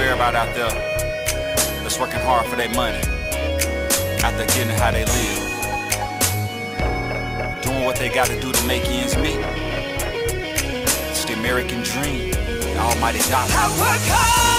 for everybody out there that's working hard for their money, out there getting how they live, doing what they got to do to make ends meet. It's the American dream, the almighty dollar. I work hard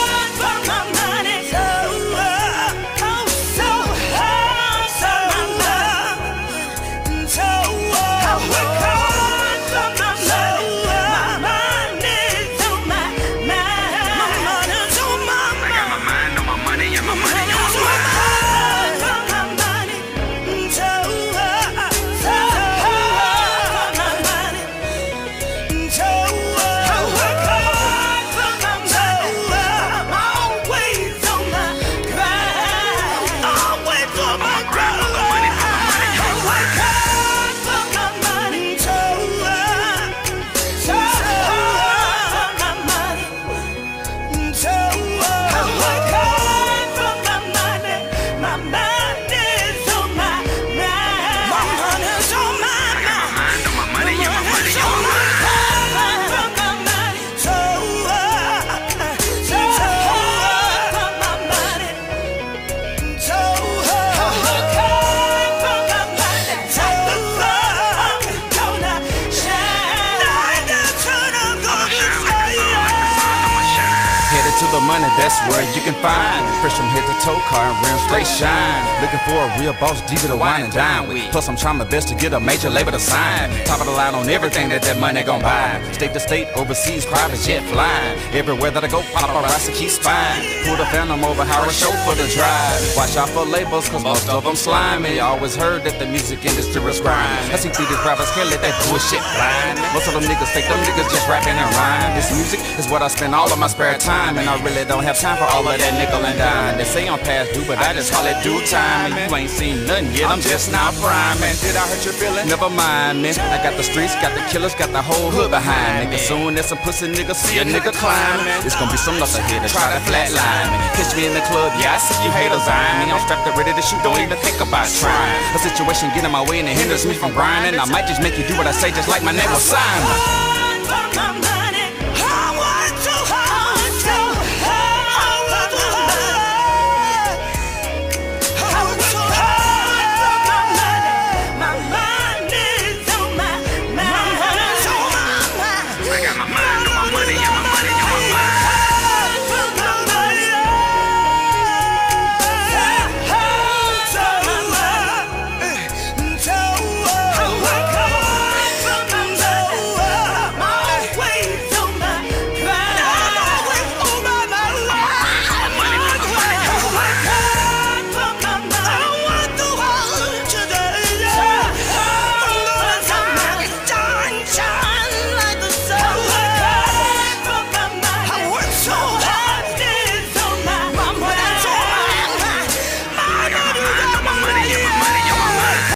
Money, that's where you can find. Fresh from head to toe, car and rims straight shine. Looking for a real boss, deeper to wine and dine with. Plus, I'm trying my best to get a major label to sign. Top of the line on everything that that money gon' buy. State to state, overseas, private jet flying. Everywhere that I go, paparazzi keep spying. Pull the phantom over, hire a for the drive. Watch out for labels, cause most of them slimy. Always heard that the music industry was crime. I see these rappers can't let that bullshit blind. Most of them niggas fake, them niggas just rapping and rhyme. This music is what I spend all of my spare time, and I really don't have time for all of that nickel and dime. They say I'm past due, but I just call it due time. And you ain't seen nothing yet, I'm just now priming. Did I hurt your feelings? Never mind, man. I got the streets, got the killers, got the whole hood behind me. Soon as some pussy niggas see a nigga climb, it's gonna be some knucklehead to try to flatline me. Catch me in the club, yeah, I see you haters eyeing me. I'm strapped and ready to shoot, don't even think about trying. A situation get in my way and it hinders me from grinding. I might just make you do what I say, just like my name was Simon.